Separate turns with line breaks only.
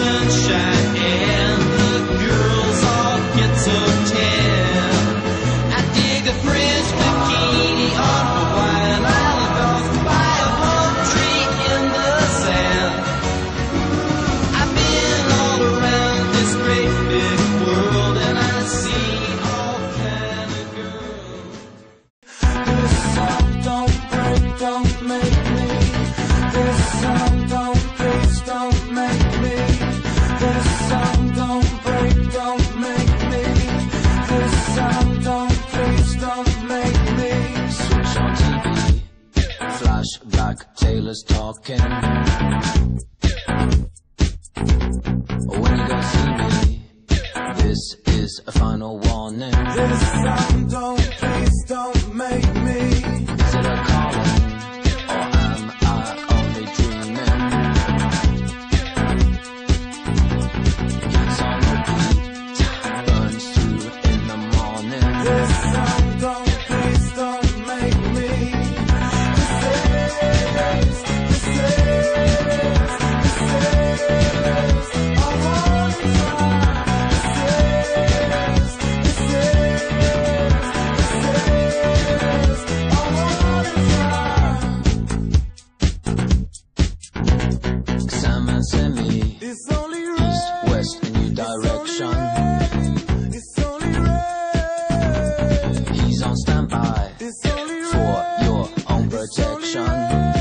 sunshine. is talking. When you don't see me, this is a final warning.
This sound, don't, please don't make me. for
your own protection.